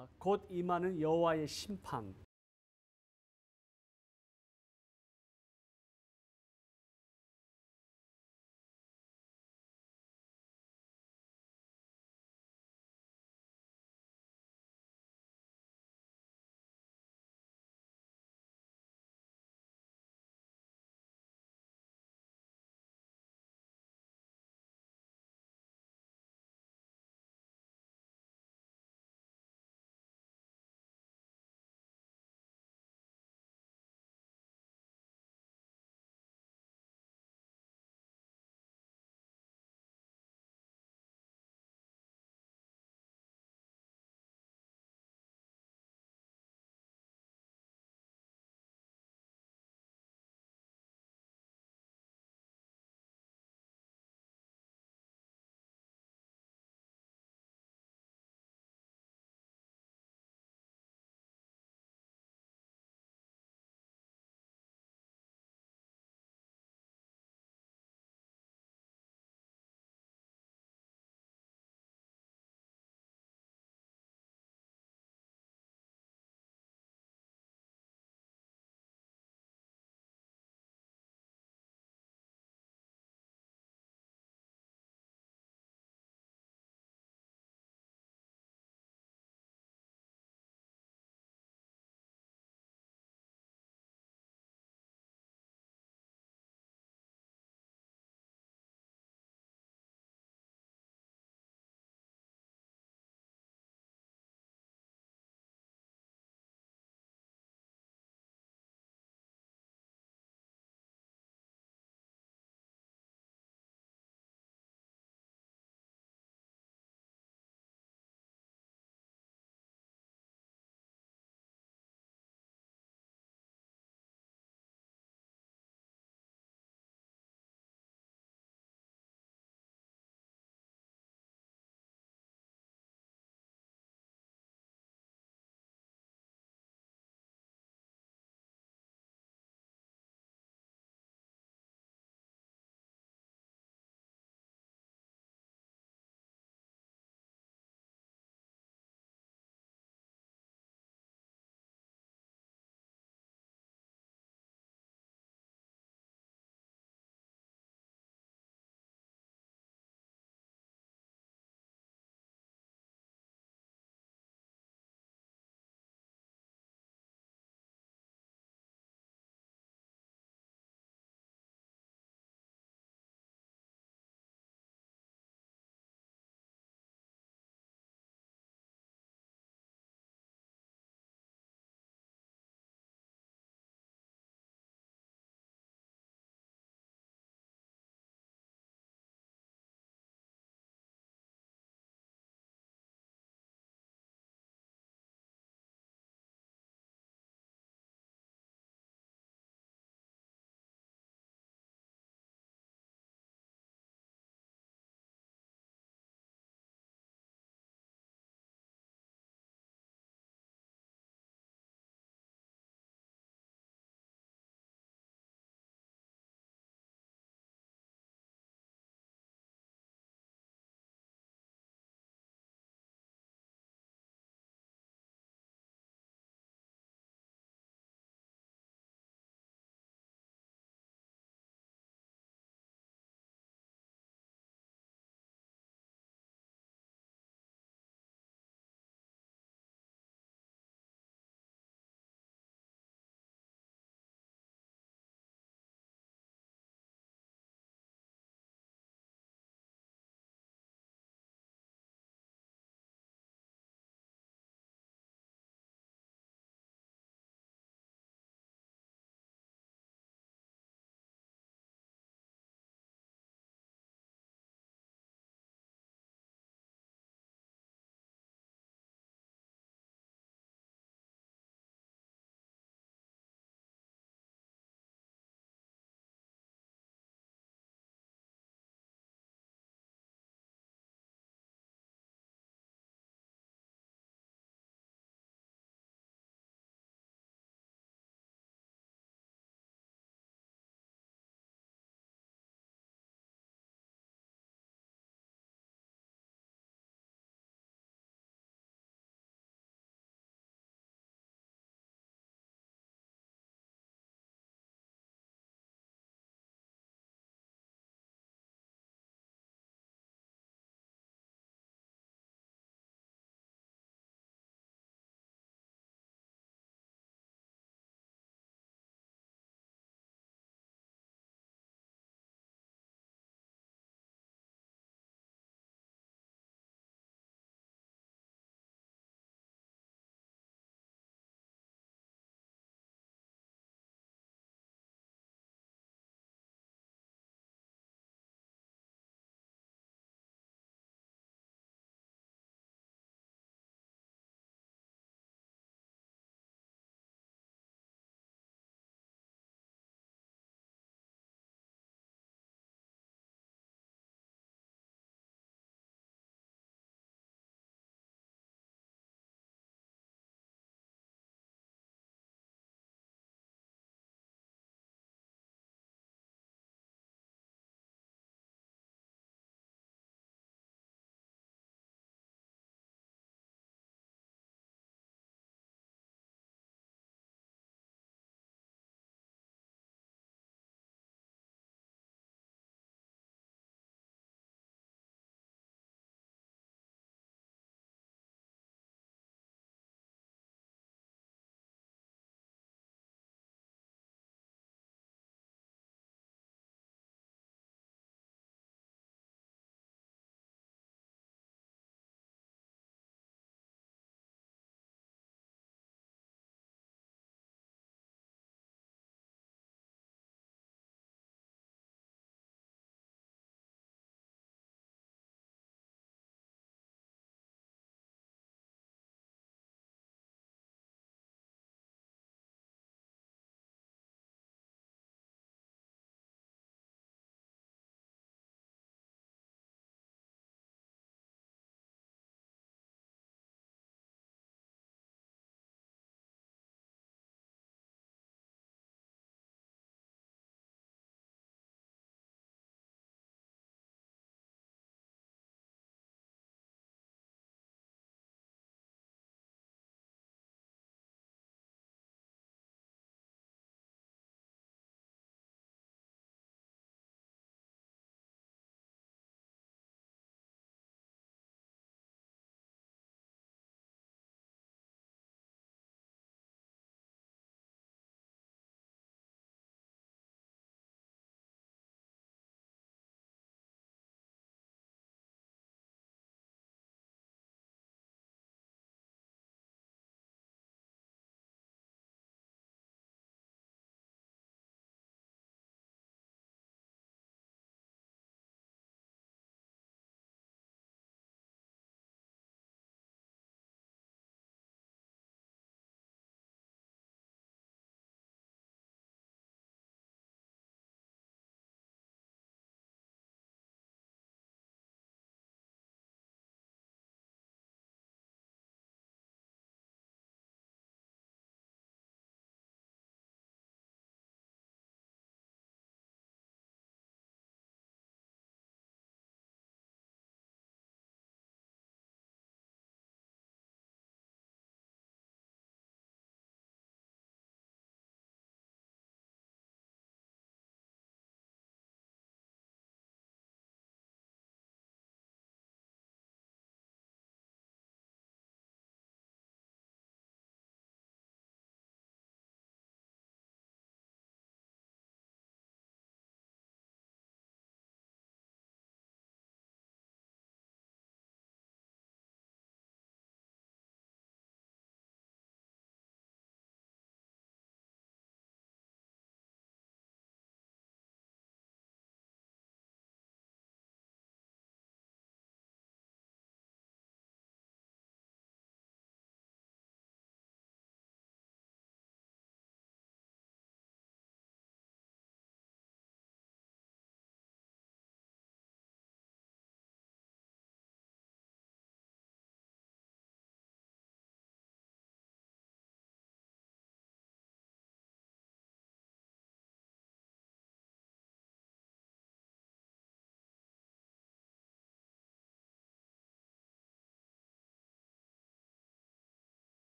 아, 곧 임하는 여호와의 심판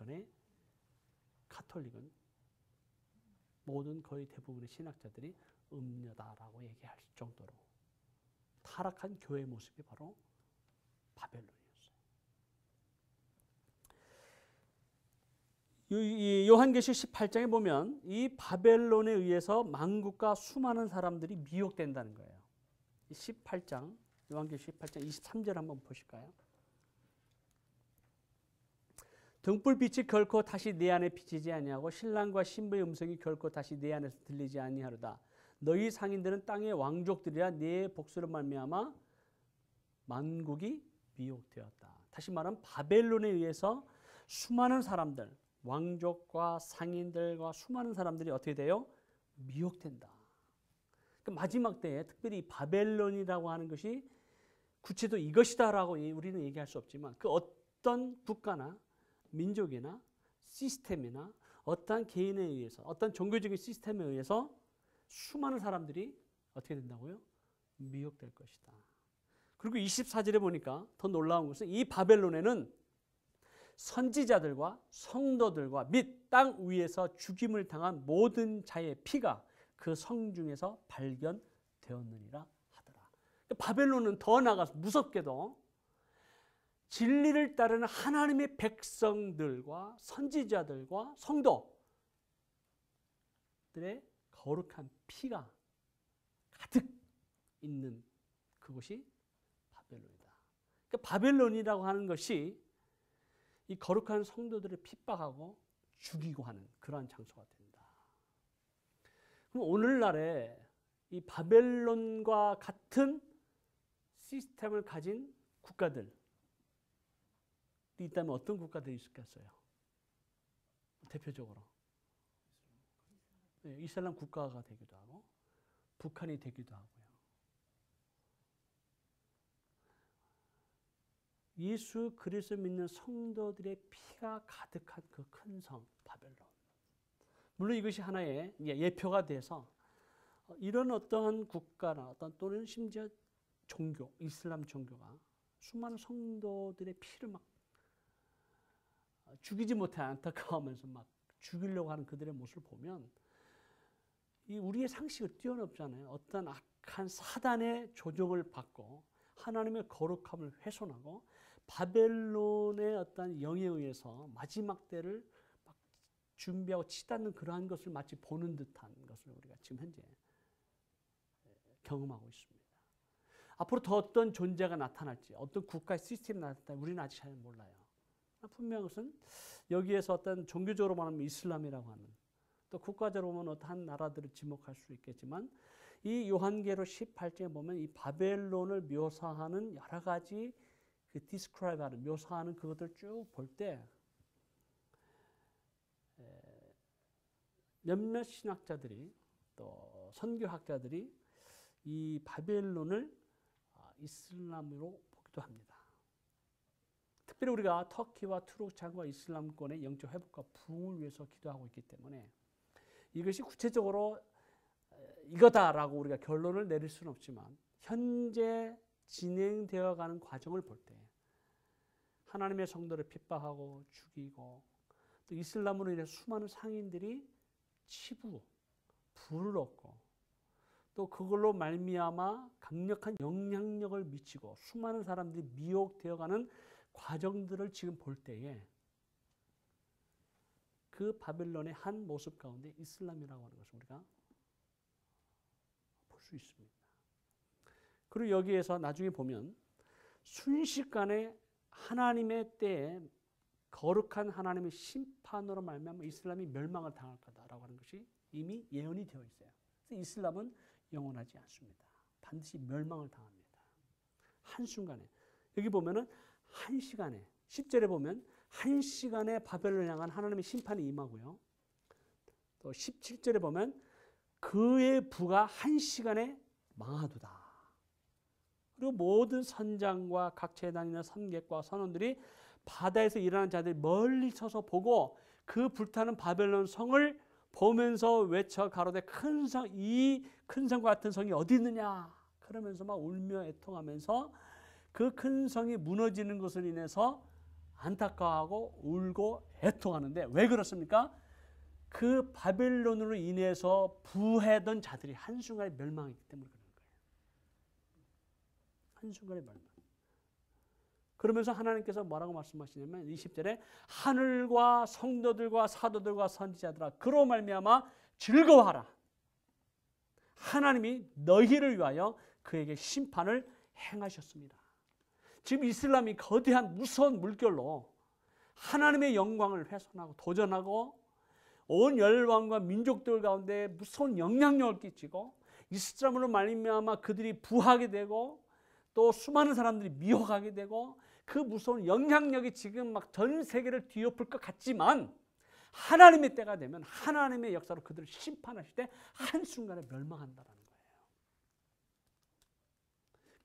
전에 카톨릭은 모든 거의 대부분의 신학자들이 음녀다라고 얘기할 정도로 타락한 교회 모습이 바로 바벨론이었어요. 이 요한계시 18장에 보면 이 바벨론에 의해서 만국과 수많은 사람들이 미혹된다는 거예요. 18장 요한계시 18장 23절 한번 보실까요? 등불빛이 결코 다시 내 안에 비치지 아니하고 신랑과 신부의 음성이 결코 다시 내 안에서 들리지 아니하로다. 너희 상인들은 땅의 왕족들이라 내 복수로 말미암아 만국이 미혹되었다. 다시 말하면 바벨론에 의해서 수많은 사람들, 왕족과 상인들과 수많은 사람들이 어떻게 돼요? 미혹된다. 그 마지막 때에 특별히 바벨론이라고 하는 것이 구체도 이것이다라고 우리는 얘기할 수 없지만 그 어떤 국가나 민족이나 시스템이나 어떠한 개인에 의해서 어떤 종교적인 시스템에 의해서 수많은 사람들이 어떻게 된다고요? 미혹될 것이다. 그리고 24절에 보니까 더 놀라운 것은 이 바벨론에는 선지자들과 성도들과 및 땅 위에서 죽임을 당한 모든 자의 피가 그 성 중에서 발견되었느니라 하더라. 바벨론은 더 나가서 무섭게도 진리를 따르는 하나님의 백성들과 선지자들과 성도들의 거룩한 피가 가득 있는 그곳이 바벨론이다. 그러니까 바벨론이라고 하는 것이 이 거룩한 성도들을 핍박하고 죽이고 하는 그러한 장소가 된다. 그럼 오늘날에 이 바벨론과 같은 시스템을 가진 국가들 있다면 어떤 국가들이 있겠어요? 대표적으로 네, 이슬람 국가가 되기도 하고 북한이 되기도 하고요. 예수 그리스도 믿는 성도들의 피가 가득한 그 큰 성 바벨론. 물론 이것이 하나의 예표가 돼서 이런 어떠한 국가나 어떤 또는 심지어 종교, 이슬람 종교가 수많은 성도들의 피를 막 죽이지 못해 안타까워하면서 막 죽이려고 하는 그들의 모습을 보면 이 우리의 상식을 뛰어넘잖아요. 어떤 악한 사단의 조종을 받고 하나님의 거룩함을 훼손하고 바벨론의 어떤 영에 의해서 마지막 때를 막 준비하고 치닫는 그러한 것을 마치 보는 듯한 것을 우리가 지금 현재 경험하고 있습니다. 앞으로 더 어떤 존재가 나타날지, 어떤 국가의 시스템이 나타날지 우리는 아직 잘 몰라요. 분명한 것은 여기에서 어떤 종교적으로 말하면 이슬람이라고 하는 또 국가적으로 보면 어떤 나라들을 지목할 수 있겠지만 이 요한계로 18장에 보면 이 바벨론을 묘사하는 여러 가지 그 describe 하는 묘사하는 그것들 쭉 볼 때 몇몇 신학자들이 또 선교학자들이 이 바벨론을 아, 이슬람으로 보기도 합니다. 특별히 우리가 터키와 투르크찬과 이슬람권의 영적 회복과 부흥을 위해서 기도하고 있기 때문에 이것이 구체적으로 이거다라고 우리가 결론을 내릴 수는 없지만 현재 진행되어 가는 과정을 볼 때 하나님의 성도를 핍박하고 죽이고 또 이슬람으로 인해 수많은 상인들이 치부, 불을 얻고 또 그걸로 말미암아 강력한 영향력을 미치고 수많은 사람들이 미혹되어 가는 과정들을 지금 볼 때에 그 바벨론의 한 모습 가운데 이슬람이라고 하는 것을 우리가 볼 수 있습니다. 그리고 여기에서 나중에 보면 순식간에 하나님의 때에 거룩한 하나님의 심판으로 말미암아 이슬람이 멸망을 당할 거다라고 하는 것이 이미 예언이 되어 있어요. 그래서 이슬람은 영원하지 않습니다. 반드시 멸망을 당합니다. 한순간에 여기 보면은 한 시간에 10절에 보면 한 시간에 바벨을 향한 하나님의 심판이 임하고요. 또 17절에 보면 그의 부가 한 시간에 망하도다. 그리고 모든 선장과 각 재단이나 선객과 선원들이 바다에서 일하는 자들이 멀리 서서 보고 그 불타는 바벨론 성을 보면서 외쳐 가로되 큰 성, 이 큰 성과 같은 성이 어디 있느냐? 그러면서 막 울며 애통하면서 그 큰 성이 무너지는 것을 인해서 안타까워하고 울고 애통하는데 왜 그렇습니까? 그 바벨론으로 인해서 부해던 자들이 한순간에 멸망했기 때문에 그런 거예요. 한순간에 멸망. 그러면서 하나님께서 뭐라고 말씀하시냐면 20절에 하늘과 성도들과 사도들과 선지자들아 그로 말미암아 즐거워하라. 하나님이 너희를 위하여 그에게 심판을 행하셨습니다. 지금 이슬람이 거대한 무서운 물결로 하나님의 영광을 훼손하고 도전하고 온 열방과 민족들 가운데 무서운 영향력을 끼치고 이슬람으로 말미암아 그들이 부하게 되고 또 수많은 사람들이 미혹하게 되고 그 무서운 영향력이 지금 막 전 세계를 뒤엎을 것 같지만 하나님의 때가 되면 하나님의 역사로 그들을 심판하실 때 한순간에 멸망한다라는.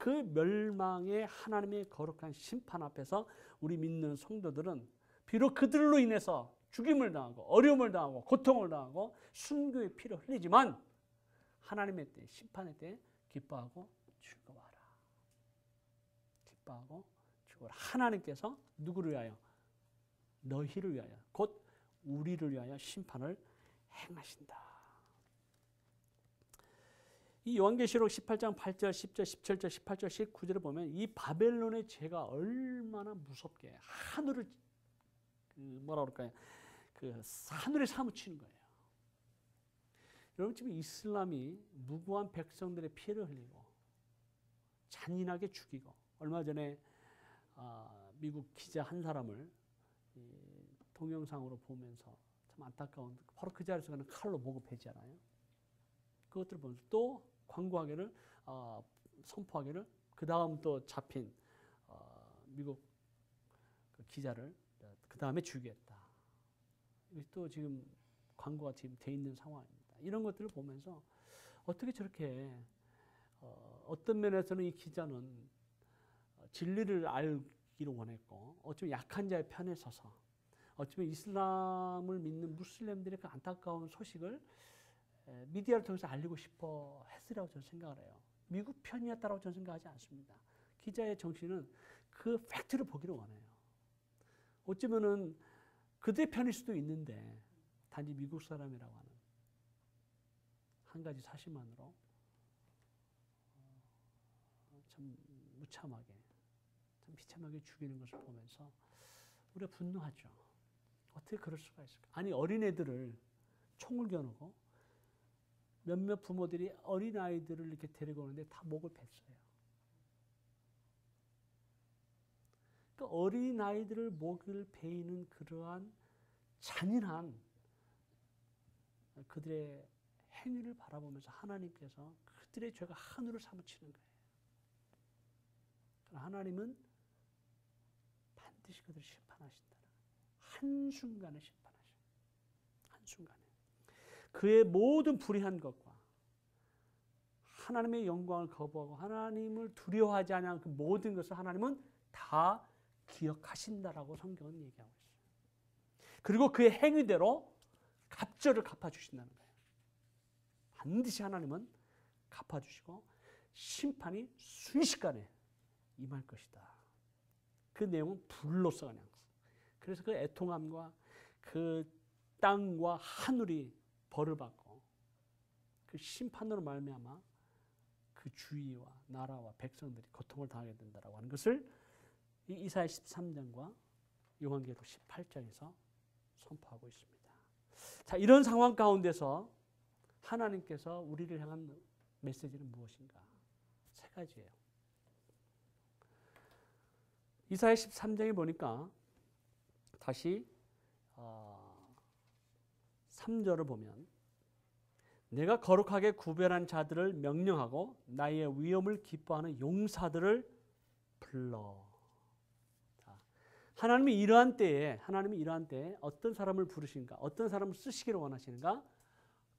그 멸망의 하나님의 거룩한 심판 앞에서 우리 믿는 성도들은 비록 그들로 인해서 죽임을 당하고 어려움을 당하고 고통을 당하고 순교의 피를 흘리지만 하나님의 때 심판의 때 기뻐하고 즐거워하라. 기뻐하고 즐거워라. 하나님께서 누구를 위하여 너희를 위하여 곧 우리를 위하여 심판을 행하신다. 이 요한계시록 18장 8절, 10절, 17절, 18절, 19절을 보면 이 바벨론의 죄가 얼마나 무섭게 하늘을 그 뭐라 그럴까요? 그 하늘에 사무치는 거예요. 여러분 지금 이슬람이 무고한 백성들의 피해를 흘리고 잔인하게 죽이고 얼마 전에 어, 미국 기자 한 사람을 동영상으로 보면서 참 안타까운 바로 그 자리에서 그냥 칼로 보고 패지않아요. 그것들을 보면서 또 광고하기를 어, 선포하기를 그 다음 또 잡힌 어, 미국 그 기자를 그 다음에 죽였다. 또 지금 광고가 지금 돼 있는 상황입니다. 이런 것들을 보면서 어떻게 저렇게 어, 어떤 면에서는 이 기자는 진리를 알기를 원했고 어쩌면 약한 자의 편에 서서 어쩌면 이슬람을 믿는 무슬림들의 그 안타까운 소식을 미디어를 통해서 알리고 싶어 했으라고 저는 생각을 해요. 미국 편이었다고 저는 생각하지 않습니다. 기자의 정신은 그 팩트를 보기를 원해요. 어쩌면은 그들의 편일 수도 있는데 단지 미국 사람이라고 하는 한 가지 사실만으로 어, 참 무참하게 참 비참하게 죽이는 것을 보면서 우리가 분노하죠. 어떻게 그럴 수가 있을까? 아니 어린애들을 총을 겨누고 몇몇 부모들이 어린 아이들을 이렇게 데리고 오는데 다 목을 뱉어요. 그 어린 아이들을 목을 베이는 그러한 잔인한 그들의 행위를 바라보면서 하나님께서 그들의 죄가 하늘을 사무치는 거예요. 하나님은 반드시 그들을 심판하신다. 한순간에 심판하셔. 한순간에. 그의 모든 불의한 것과 하나님의 영광을 거부하고 하나님을 두려워하지 않은 그 모든 것을 하나님은 다 기억하신다라고 성경은 얘기하고 있어요. 그리고 그의 행위대로 갑절을 갚아주신다는 거예요. 반드시 하나님은 갚아주시고 심판이 순식간에 임할 것이다. 그 내용은 불로써 그냥. 그래서 그 애통함과 그 땅과 하늘이 벌을 받고 그 심판으로 말미암아 그 주위와 나라와 백성들이 고통을 당하게 된다라고 하는 것을 이 이사야 13장과 요한계시록 18장에서 선포하고 있습니다. 자, 이런 상황 가운데서 하나님께서 우리를 향한 메시지는 무엇인가? 세 가지예요. 이사야 13장에 보니까 다시 어, 3절을 보면 내가 거룩하게 구별한 자들을 명령하고 나의 위엄을 기뻐하는 용사들을 불러. 자, 하나님이 이러한 때에 하나님이 이러한 때에 어떤 사람을 부르신가? 어떤 사람을 쓰시기를 원하시는가?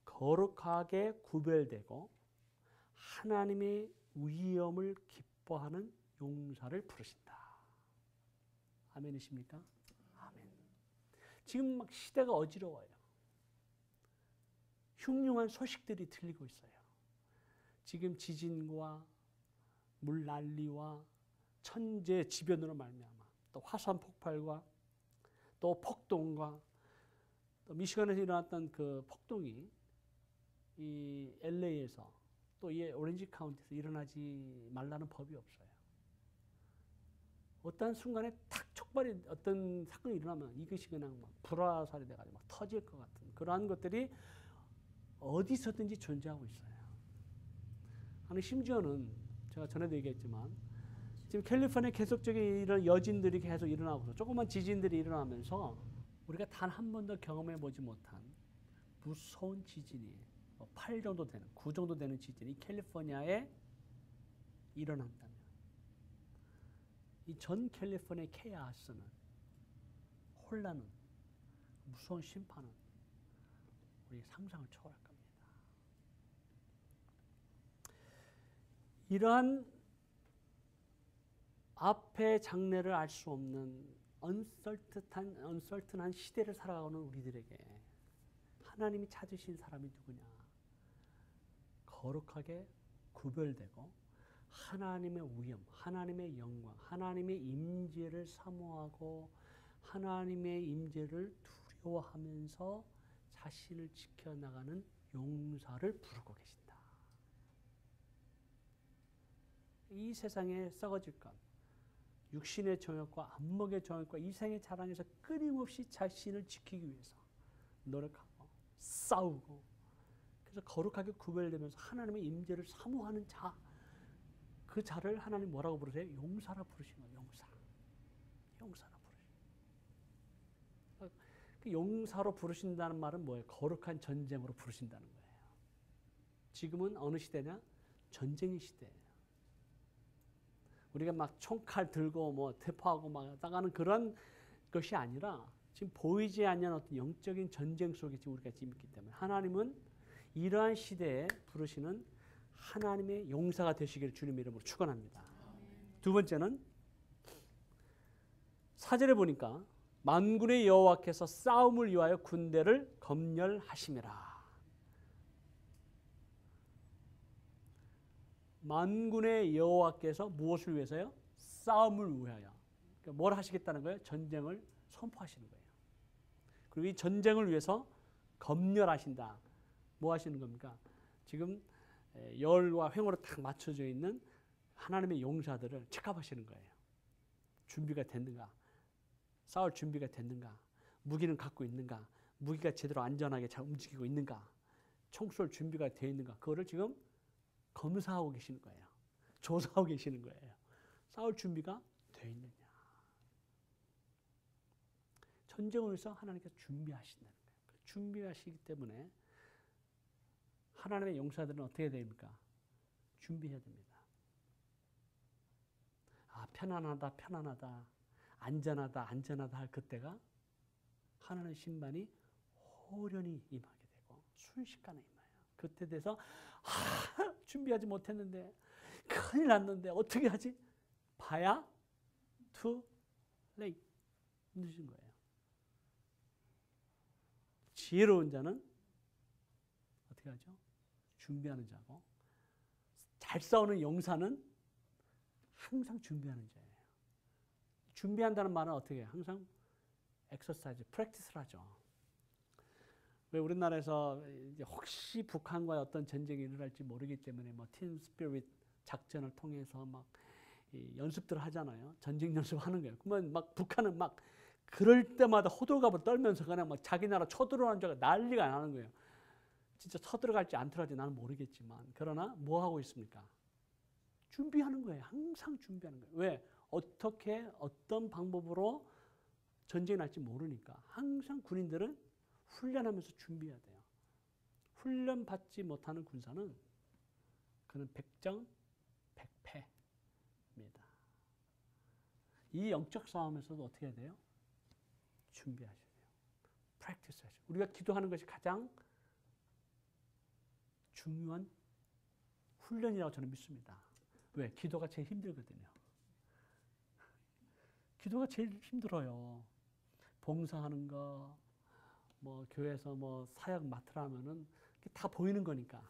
거룩하게 구별되고 하나님의 위엄을 기뻐하는 용사를 부르신다. 아멘이십니까? 아멘. 지금 막 시대가 어지러워요. 흉흉한 소식들이 들리고 있어요. 지금 지진과 물난리와 천재 지변으로 말미암아 또 화산 폭발과 또 폭동과 또 미시간에서 일어났던 그 폭동이 이 LA에서 또 이 오렌지 카운티에서 일어나지 말라는 법이 없어요. 어떤 순간에 탁 촉발이 어떤 사건이 일어나면 이것이 그냥 막 불화살이 돼가지고 막 터질 것 같은 그러한 것들이 어디서든지 존재하고 있어요. 아니 심지어는 제가 전에도 얘기했지만 지금 캘리포니아 계속적인 이런 여진들이 계속 일어나고 조그만 지진들이 일어나면서 우리가 단 한 번도 경험해 보지 못한 무서운 지진이 8뭐 정도 되는 9 정도 되는 지진이 캘리포니아에 일어난다면 이 전 캘리포니아 케아스는 혼란은 무서운 심판은 우리 상상을 초월할 겁니다. 이러한 앞의 장래를 알 수 없는 언설트한 언설튼한 시대를 살아가는 우리들에게 하나님이 찾으신 사람이 누구냐? 거룩하게 구별되고 하나님의 위엄, 하나님의 영광, 하나님의 임재를 사모하고 하나님의 임재를 두려워하면서 자신을 지켜나가는 용사를 부르고 계신다. 이 세상에 썩어질 것, 육신의 정욕과 안목의 정욕과 이생의 자랑에서 끊임없이 자신을 지키기 위해서 노력하고 싸우고 그래서 거룩하게 구별되면서 하나님의 임재를 사모하는 자, 그 자를 하나님 뭐라고 부르세요? 용사라 부르신 거예요. 용사. 용사라 부르신. 그 용사로 부르신다는 말은 뭐예요? 거룩한 전쟁으로 부르신다는 거예요. 지금은 어느 시대냐? 전쟁의 시대예요. 우리가 막 총칼 들고 뭐 대포하고 막 나가는 그런 것이 아니라 지금 보이지 않는 어떤 영적인 전쟁 속에 지금 우리가 지금 있기 때문에 하나님은 이러한 시대에 부르시는 하나님의 용사가 되시기를 주님 이름으로 축원합니다. 두 번째는 사절에 보니까 만군의 여호와께서 싸움을 위하여 군대를 검열하심이라. 만군의 여호와께서 무엇을 위해서요? 싸움을 위하여. 그러니까 뭘 하시겠다는 거예요? 전쟁을 선포하시는 거예요. 그리고 이 전쟁을 위해서 검열하신다. 뭐 하시는 겁니까? 지금 열과 횡으로 딱 맞춰져 있는 하나님의 용사들을 체크하시는 거예요. 준비가 됐는가? 싸울 준비가 됐는가? 무기는 갖고 있는가? 무기가 제대로 안전하게 잘 움직이고 있는가? 총쏠 준비가 되어 있는가? 그거를 지금 검사하고 계시는 거예요. 조사하고 계시는 거예요. 싸울 준비가 되어 있느냐. 전쟁을 위해서 하나님께서 준비하신다는 거예요. 준비하시기 때문에 하나님의 용사들은 어떻게 됩니까? 준비해야 됩니다. 아, 편안하다, 편안하다, 안전하다, 안전하다 할 그때가 하나님의 신반이 호련히 임하게 되고 순식간에 임해요. 그때 돼서 아, 준비하지 못했는데 큰일 났는데 어떻게 하지? 봐야 too late 늦은 거예요. 지혜로운 자는 어떻게 하죠? 준비하는 자고 잘 싸우는 용사는 항상 준비하는 자예요. 준비한다는 말은 어떻게 해요? 항상 exercise, practice를 하죠. 왜 우리나라에서 혹시 북한과 어떤 전쟁이 일어날지 모르기 때문에 뭐 Team Spirit 작전을 통해서 막 연습들을 하잖아요. 전쟁 연습하는 거예요. 그러면 막 북한은 막 그럴 때마다 호들갑을 떨면서 그냥 막 자기 나라 쳐들어오는 줄 난리가 나는 거예요. 진짜 쳐들어갈지 안 들어갈지 나는 모르겠지만 그러나 뭐 하고 있습니까? 준비하는 거예요. 항상 준비하는 거예요. 왜? 어떻게 어떤 방법으로 전쟁이 날지 모르니까 항상 군인들은 훈련하면서 준비해야 돼요. 훈련 받지 못하는 군사는 그는 백정 백패입니다. 이 영적 싸움에서도 어떻게 해야 돼요? 준비하셔야 돼요. 프랙티스 하셔. 우리가 기도하는 것이 가장 중요한 훈련이라고 저는 믿습니다. 왜? 기도가 제일 힘들거든요. 기도가 제일 힘들어요. 봉사하는 거, 뭐 교회에서 뭐 사역 맡으라면은 다 보이는 거니까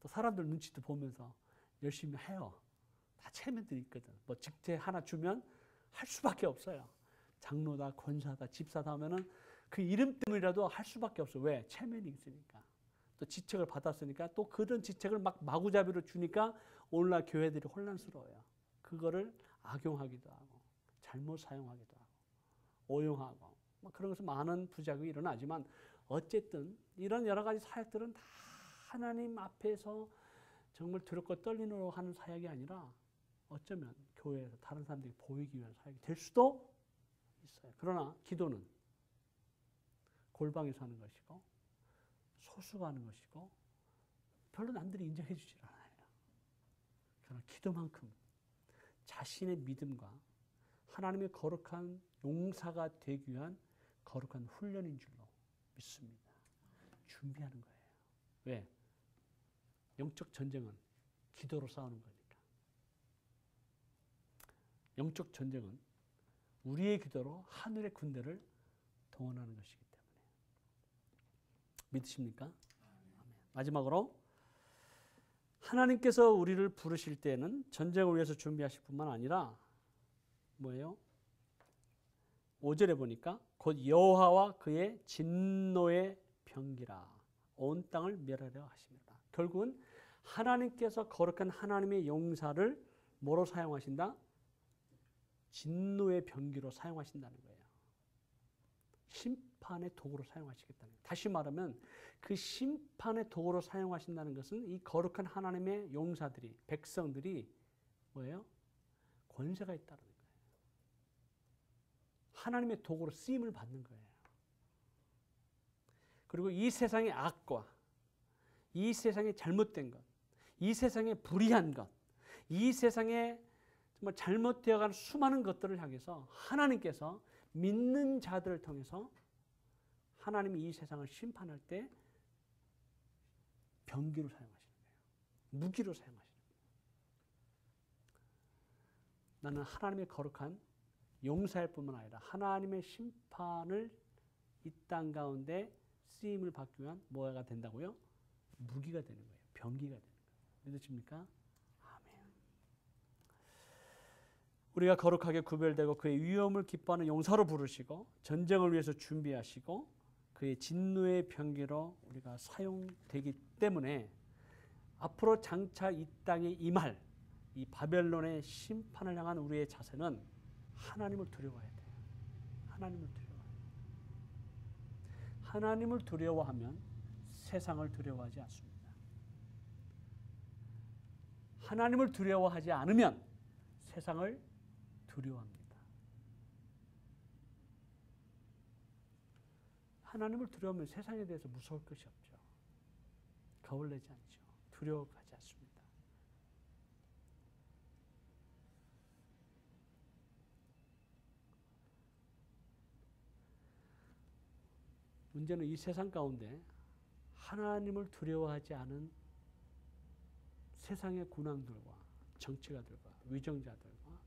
또 사람들 눈치도 보면서 열심히 해요. 다 체면들이 있거든. 뭐 직제 하나 주면 할 수밖에 없어요. 장로다, 권사다, 집사다 하면은 그 이름 때문이라도 할 수밖에 없어. 왜? 체면이 있으니까. 또 지책을 받았으니까 또 그런 지책을 막 마구잡이로 주니까 오늘날 교회들이 혼란스러워요. 그거를 악용하기도 하고 잘못 사용하기도 하고 오용하고 뭐 그런 것은 많은 부작용이 일어나지만 어쨌든 이런 여러 가지 사역들은 다 하나님 앞에서 정말 두렵고 떨리노 하는 사역이 아니라 어쩌면 교회에서 다른 사람들이 보이기 위한 사역이 될 수도 있어요. 그러나 기도는 골방에서 하는 것이고 소수가 하는 것이고 별로 남들이 인정해 주질 않아요. 그러나 기도만큼 자신의 믿음과 하나님의 거룩한 용사가 되기 위한 거룩한 훈련인 줄로 믿습니다. 준비하는 거예요. 왜? 영적 전쟁은 기도로 싸우는 거니까. 영적 전쟁은 우리의 기도로 하늘의 군대를 동원하는 것이기 때문에. 믿으십니까? 아멘. 마지막으로 하나님께서 우리를 부르실 때는 전쟁을 위해서 준비하실 뿐만 아니라 뭐예요? 5절에 보니까 곧 여호와와 그의 진노의 병기라 온 땅을 멸하려 하십니다. 결국은 하나님께서 거룩한 하나님의 용사를 뭐로 사용하신다? 진노의 병기로 사용하신다는 거예요. 심판의 도구로 사용하시겠다는 거예요. 다시 말하면 그 심판의 도구로 사용하신다는 것은 이 거룩한 하나님의 용사들이 백성들이 뭐예요? 권세가 있다는 거예요. 하나님의 도구로 쓰임을 받는 거예요. 그리고 이 세상의 악과 이 세상의 잘못된 것, 이 세상의 불의한 것, 이 세상에 정말 잘못되어가는 수많은 것들을 향해서 하나님께서 믿는 자들을 통해서 하나님이 이 세상을 심판할 때 병기로 사용하시는 거예요. 무기로 사용하시는 거예요. 나는 하나님의 거룩한 용사일 뿐만 아니라 하나님의 심판을 이 땅 가운데 쓰임을 받기 위한 뭐가 된다고요? 무기가 되는 거예요. 병기가 되는 거예요. 믿으십니까? 아멘. 우리가 거룩하게 구별되고 그의 위엄을 기뻐하는 용사로 부르시고 전쟁을 위해서 준비하시고 그의 진노의 병기로 우리가 사용되기 때문에 앞으로 장차 이 땅에 임할 이 바벨론의 심판을 향한 우리의 자세는 하나님을 두려워해야 돼요. 하나님을 두려워해요. 하나님을 두려워하면 세상을 두려워하지 않습니다. 하나님을 두려워하지 않으면 세상을 두려워합니다. 하나님을 두려우면 세상에 대해서 무서울 것이 없죠. 겁을 내지 않죠. 두려워하지 않습니다. 문제는 이 세상 가운데 하나님을 두려워하지 않은 세상의 군왕들과 정치가들과 위정자들과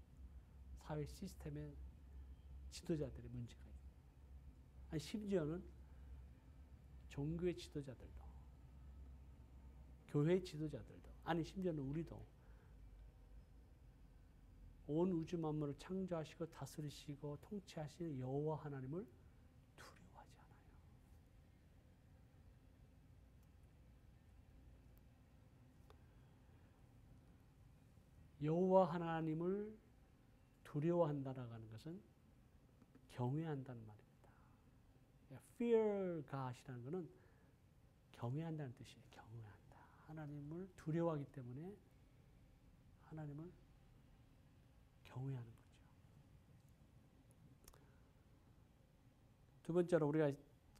사회 시스템의 지도자들의 문제가. 아니 심지어는 종교의 지도자들도 교회의 지도자들도 아니 심지어는 우리도 온 우주 만물을 창조하시고 다스리시고 통치하시는 여호와 하나님을 두려워하지 않아요. 여호와 하나님을 두려워한다라는 것은 경외한다는 말입니다. fear God이라는 것은 경외한다는 뜻이에요. 경외한다. 하나님을 두려워하기 때문에 하나님을 경외하는 거죠. 두 번째로 우리가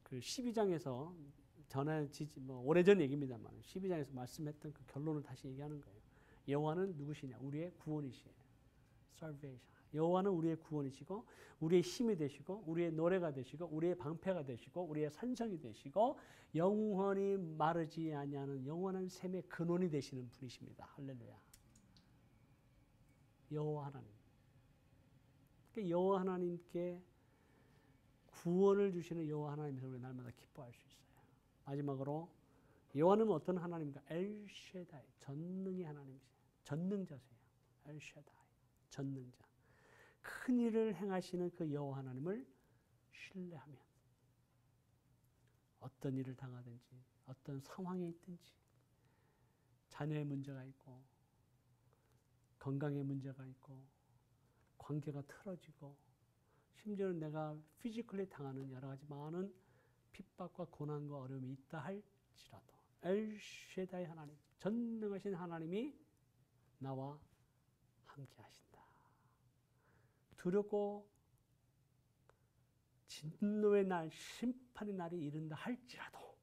그 12장에서 전에 뭐 오래전 얘기입니다만 12장에서 말씀했던 그 결론을 다시 얘기하는 거예요. 여호와는 누구시냐? 우리의 구원이시에요. salvation. 여호와는 우리의 구원이시고 우리의 힘이 되시고 우리의 노래가 되시고 우리의 방패가 되시고 우리의 산성이 되시고 영원히 마르지 아니하는 영원한 샘의 근원이 되시는 분이십니다. 할렐루야. 여호와 하나님. 그러니까 여호와 하나님께 구원을 주시는 여호와 하나님에서 우리 날마다 기뻐할 수 있어요. 마지막으로 여호와는 어떤 하나님입니까? 엘쉐다이 전능의 하나님이세요. 전능자세요. 엘쉐다이 전능자. 큰큰 일을 행하시는 그 여호와 하나님을 신뢰하면 어떤 일을 당하든지 어떤 상황에 있든지 자녀의 문제가 있고 건강의 문제가 있고 관계가 틀어지고 심지어는 내가 physically 당하는 여러 가지 많은 핍박과 고난과 어려움이 있다 할지라도 엘샤다이의 하나님 전능하신 하나님이 나와 함께 하신다. 두렵고 진노의 날 심판의 날이 이른다 할지라도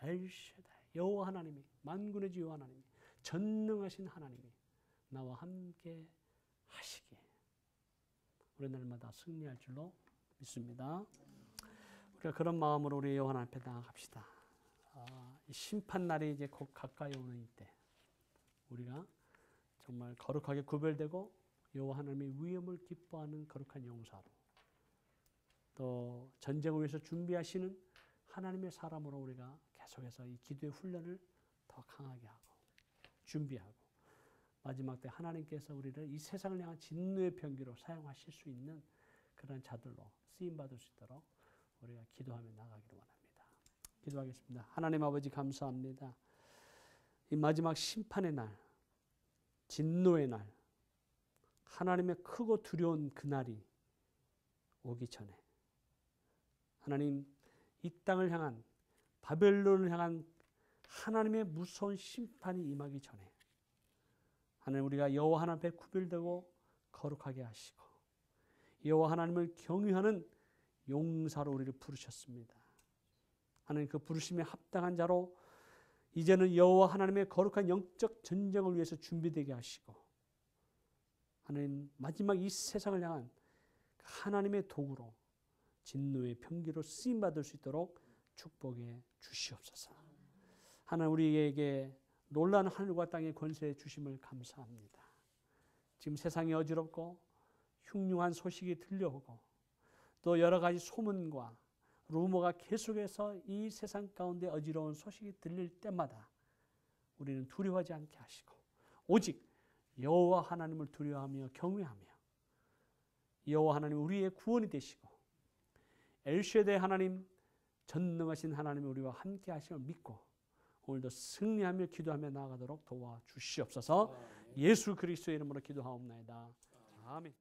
엘쉐다 여호와 하나님이 만군의 주 여호와 하나님이 전능하신 하나님이 나와 함께 하시기에 우리 날마다 승리할 줄로 믿습니다. 우리가 그런 마음으로 우리 여호와 하나님 앞에 나아갑시다. 아, 심판 날이 이제 곧 가까이 오는 이때 우리가 정말 거룩하게 구별되고 여호와 하나님의 위엄을 기뻐하는 거룩한 용사로 또 전쟁을 위해서 준비하시는 하나님의 사람으로 우리가 계속해서 이 기도의 훈련을 더 강하게 하고 준비하고 마지막 때 하나님께서 우리를 이 세상을 향한 진노의 병기로 사용하실 수 있는 그런 자들로 쓰임 받을 수 있도록 우리가 기도하며 나가기를 원합니다. 기도하겠습니다. 하나님 아버지 감사합니다. 이 마지막 심판의 날, 진노의 날, 하나님의 크고 두려운 그날이 오기 전에 하나님 이 땅을 향한 바벨론을 향한 하나님의 무서운 심판이 임하기 전에 하나님 우리가 여호와 하나님 앞에 구별되고 거룩하게 하시고 여호와 하나님을 경유하는 용사로 우리를 부르셨습니다. 하나님 그 부르심에 합당한 자로 이제는 여호와 하나님의 거룩한 영적 전쟁을 위해서 준비되게 하시고 하나님 마지막 이 세상을 향한 하나님의 도구로 진노의 평기로 쓰임 받을 수 있도록 축복해 주시옵소서. 하나님 우리에게 놀라운 하늘과 땅의 권세 주심을 감사합니다. 지금 세상이 어지럽고 흉흉한 소식이 들려오고 또 여러 가지 소문과 루머가 계속해서 이 세상 가운데 어지러운 소식이 들릴 때마다 우리는 두려워하지 않게 하시고 오직 여호와 하나님을 두려워하며 경외하며 여호와 하나님 우리의 구원이 되시고 엘쉐데 하나님 전능하신 하나님 우리와 함께 하심을 믿고 오늘도 승리하며 기도하며 나아가도록 도와 주시옵소서. 예수 그리스도의 이름으로 기도하옵나이다. 아멘.